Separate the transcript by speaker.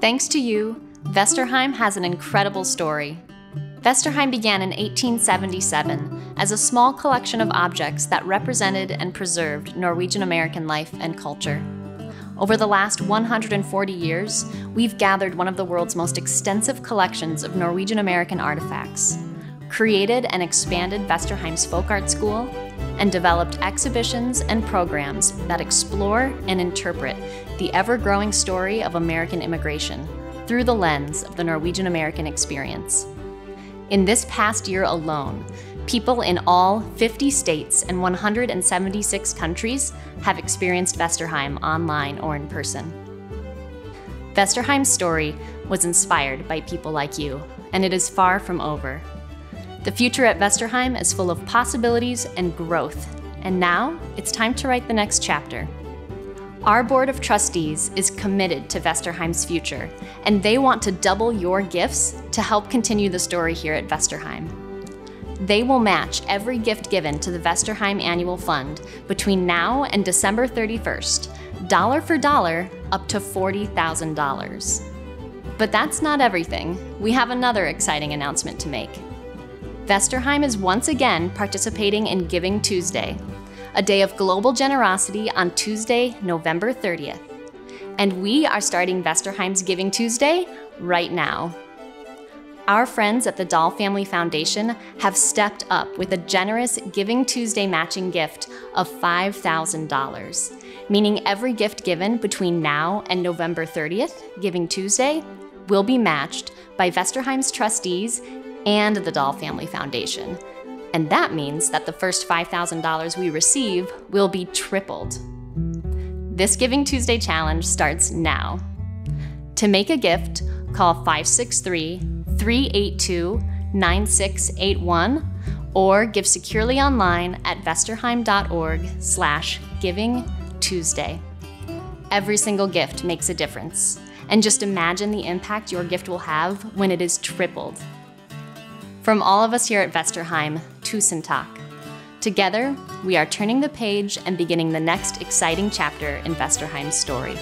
Speaker 1: Thanks to you, Vesterheim has an incredible story. Vesterheim began in 1877 as a small collection of objects that represented and preserved Norwegian American life and culture. Over the last 140 years, we've gathered one of the world's most extensive collections of Norwegian American artifacts, created and expanded Vesterheim's Folk Art School, and developed exhibitions and programs that explore and interpret the ever growing story of American immigration through the lens of the Norwegian American experience. In this past year alone, people in all 50 states and 176 countries have experienced Vesterheim online or in person. Vesterheim's story was inspired by people like you, and it is far from over. The future at Vesterheim is full of possibilities and growth, and now it's time to write the next chapter. Our Board of Trustees is committed to Vesterheim's future, and they want to double your gifts to help continue the story here at Vesterheim. They will match every gift given to the Vesterheim Annual Fund between now and December 31st, dollar for dollar, up to $40,000. But that's not everything. We have another exciting announcement to make. Vesterheim is once again participating in Giving Tuesday, a day of global generosity on Tuesday, November 30th. And we are starting Vesterheim's Giving Tuesday right now. Our friends at the Dahl Family Foundation have stepped up with a generous Giving Tuesday matching gift of $5,000, meaning every gift given between now and November 30th, Giving Tuesday, will be matched by Vesterheim's trustees and the Dahl Family Foundation. And that means that the first $5,000 we receive will be tripled. This Giving Tuesday challenge starts now. To make a gift, call 563 382 9681 or give securely online at vesterheim.org slash giving Tuesday. Every single gift makes a difference. And just imagine the impact your gift will have when it is tripled. From all of us here at Vesterheim, Tusen Takk. Together, we are turning the page and beginning the next exciting chapter in Vesterheim's story.